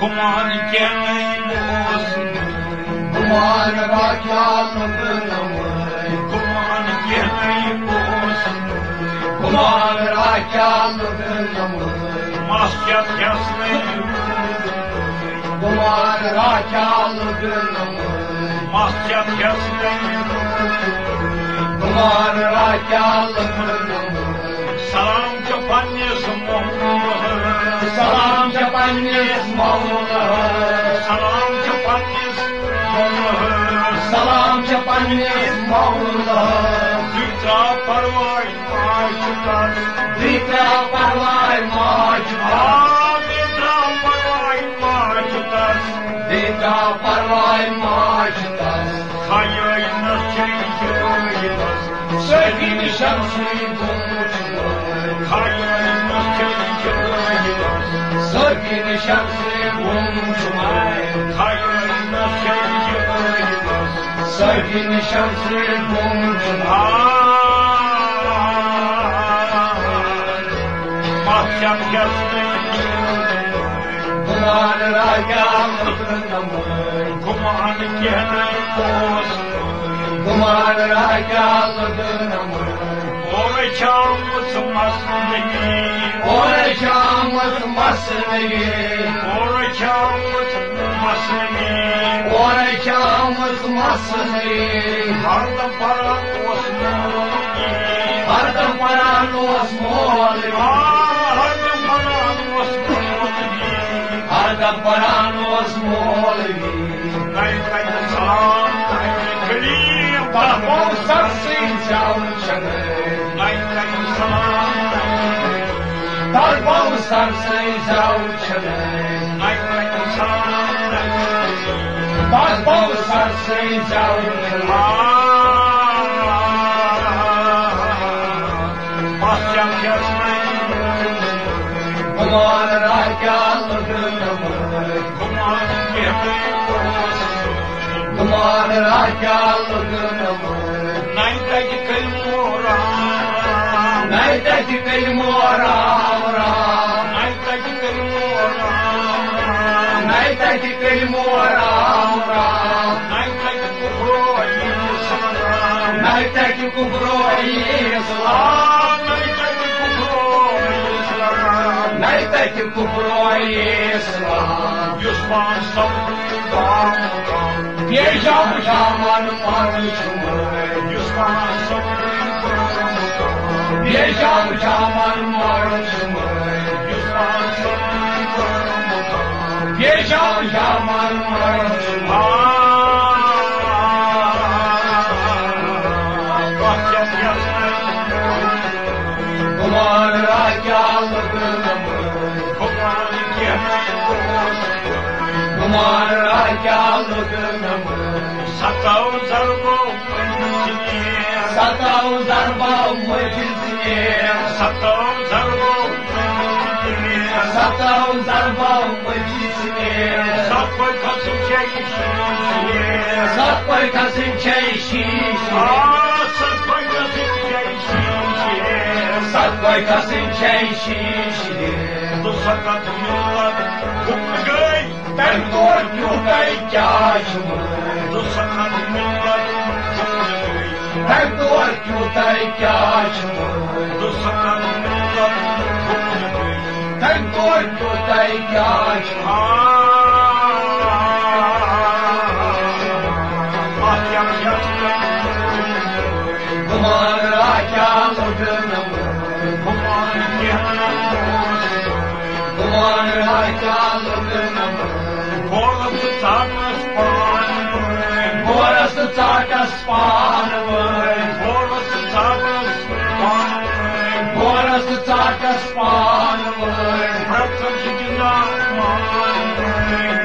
Kuman gelmeyi olsun Kuman rakamını Kuman gelmeyi olsun Kuman rakamını Masyat yaslayı Kuman rakamını Masyat yaslayı Kuman rakamını Salam Muhammed Salam japanese Maulana Dünya parvay maçlar Dita parvai majta Dünya parvay maçlar Dita parvai majta Hayırlı şeyler Sevgili şamsi bulmuşlar Hayırlı şeyler Sevgili şamsi bulmuşlar Hayırlı şeyler Sevgili şamsi bulmuşlar Mahkem yazmayı Kuman rakamını Kuman gelmeyi olsun Kuman rakamını شام مست اور شام مست اور شام ہر پران ہر پران پران پران sarsin çavuşanı kay kay salam Tahmol sarsin çavuşanı Mahkem yazmayı Kuman rakamını Kuman gelmeyi Kuman rakamını Naydaki kılmura نيتك بالمورا نيتك بالمورا نيتك بالمورا نيتك بروحي نيتك بروحي نيتك بروحي نيتك بروحي يسمع الصوت يرجع جامان مرشوم يسمع الصوت Yaşam şaman marşımı Yusman sabırdan Yaşam şaman marşımı Mahkem yazmayı Kuman rakamını Kuman gelmeyi Kasım çekişini Sakvay kasım çeyşişi Aa sakvay kasım çekişini Sakvay kasım çeyşişi Bu sakat yıllar تھیک تو اچھو تائی کیا چھو تو سکھن میں تو کھوکھل yurday yaşımı Bu sakat yıllar Kıpkıy Ben dört yurday yaşımı Mahkem yazmayı Kuman rakamını Kuman gelmeyi Kuman rakamını Orası sarmış bana Orası takas panımı Orası sarmış bana Orası takas panımı Bıraksın çikinden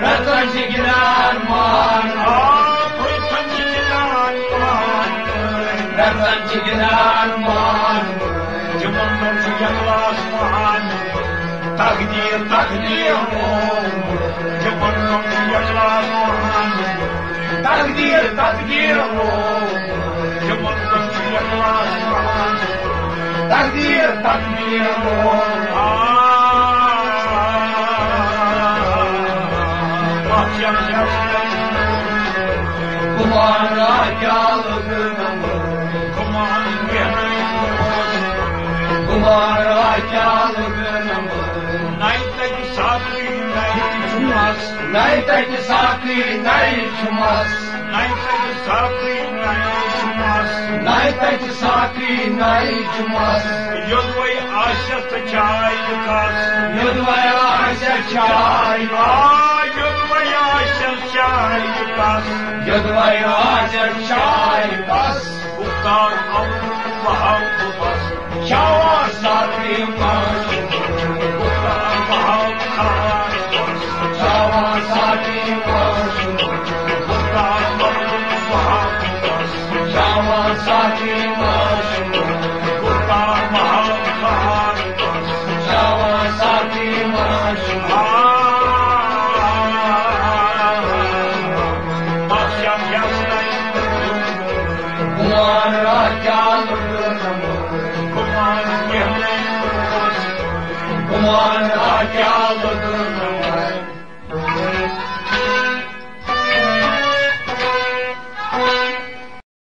Ratan çekilen man Aa bıraksın çikinden Ratan çekilen man Cımanlar şu yaklaşman Takdir takdir. Şu yaklaşman تقدير تقديره يمر في الأسرع تقدير تقديره Kumara kaldım Kumar Kumara kaldım Naytaki sabır uçmaz Naifeki saki nay uçmaz Naifeki saki nay uçmaz Naifeki saki nay uçmaz Yodvay aşet çay yıkar Yodvay aşet çay yıkar Yodvay aşet çay yıkar Yodvay aşet çay yıkar Buktar avrupa avrupa Çava saki maşık ڀڳوان on,